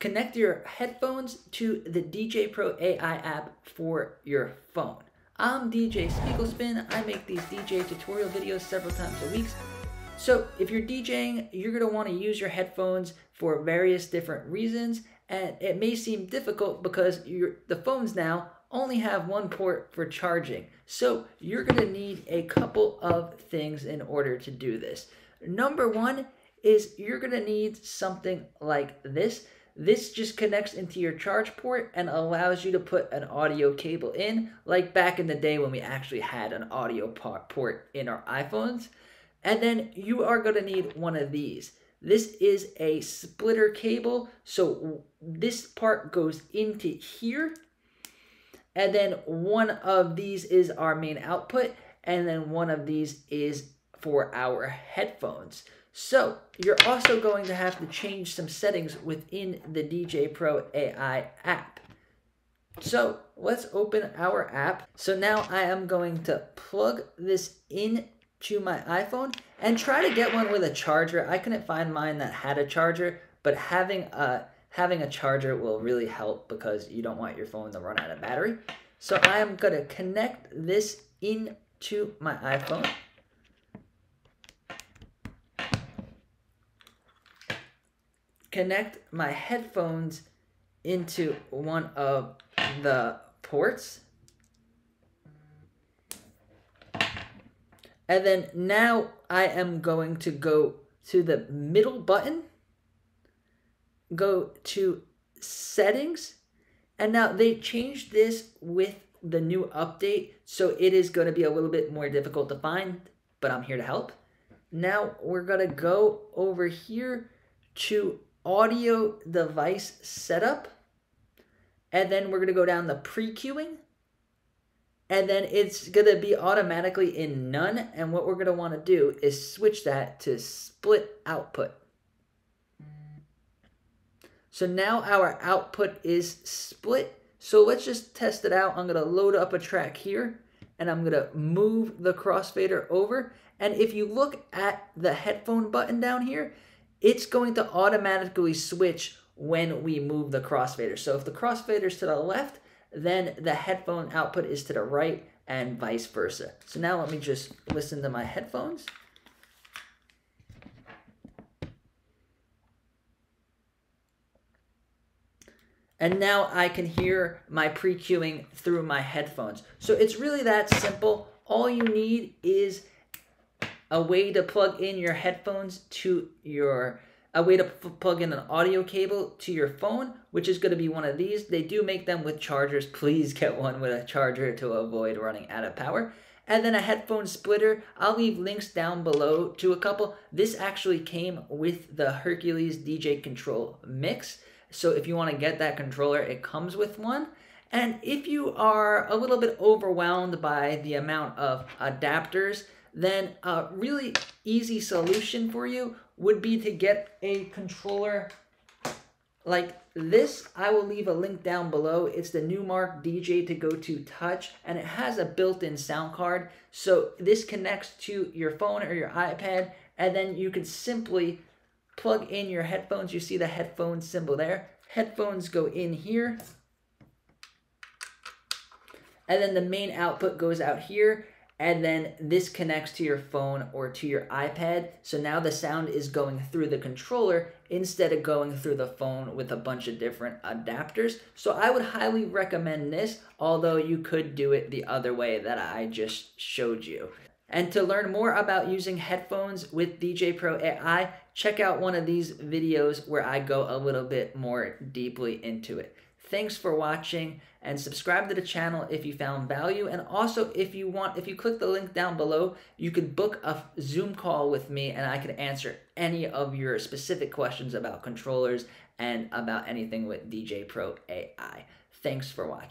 connect your headphones to the djay Pro AI app for your phone. I'm DJ Spiegelspin. I make these DJ tutorial videos several times a week. So if you're DJing, you're gonna wanna use your headphones for various different reasons. And it may seem difficult because the phones now only have one port for charging. So you're gonna need a couple of things in order to do this. Number one is you're gonna need something like this. This just connects into your charge port and allows you to put an audio cable in, like back in the day when we actually had an audio port in our iPhones. And then you are gonna need one of these. This is a splitter cable, so this part goes into here and then one of these is our main output. And then one of these is for our headphones. So you're also going to have to change some settings within the djay Pro AI app. So let's open our app. So now I am going to plug this in to my iPhone and try to get one with a charger. I couldn't find mine that had a charger, but having a having a charger will really help because you don't want your phone to run out of battery. So I am going to connect this into my iPhone. Connect my headphones into one of the ports. And then now I am going to go to the middle button go to settings and now they changed this with the new update so it is going to be a little bit more difficult to find but i'm here to help now we're going to go over here to audio device setup and then we're going to go down the pre-cueing and then it's going to be automatically in none and what we're going to want to do is switch that to split output so now our output is split. So let's just test it out. I'm going to load up a track here and I'm going to move the crossfader over. And if you look at the headphone button down here, it's going to automatically switch when we move the crossfader. So if the crossfader is to the left, then the headphone output is to the right and vice versa. So now let me just listen to my headphones. and now I can hear my pre-cueing through my headphones. So it's really that simple. All you need is a way to plug in your headphones to your a way to plug in an audio cable to your phone, which is going to be one of these. They do make them with chargers. Please get one with a charger to avoid running out of power. And then a headphone splitter. I'll leave links down below to a couple. This actually came with the Hercules DJ Control Mix. So if you want to get that controller, it comes with one. And if you are a little bit overwhelmed by the amount of adapters, then a really easy solution for you would be to get a controller like this. I will leave a link down below. It's the Numark DJ2Go2 Touch, and it has a built-in sound card. So this connects to your phone or your iPad, and then you can simply plug in your headphones. You see the headphone symbol there. Headphones go in here. And then the main output goes out here. And then this connects to your phone or to your iPad. So now the sound is going through the controller instead of going through the phone with a bunch of different adapters. So I would highly recommend this, although you could do it the other way that I just showed you. And to learn more about using headphones with djay Pro AI, check out one of these videos where I go a little bit more deeply into it. Thanks for watching and subscribe to the channel if you found value. And also if you want, if you click the link down below, you can book a Zoom call with me and I can answer any of your specific questions about controllers and about anything with djay Pro AI. Thanks for watching.